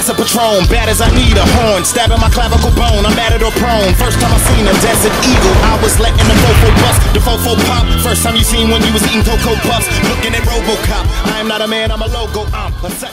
glass a Patron. Bad as I need a horn, stabbing my clavicle bone. I'm at it or prone. First time I seen a desert eagle, I was letting the fofo bust, the fofo pop. First time you seen when you was eating Cocoa Puffs, looking at RoboCop. I am not a man, I'm a logo. I'm a.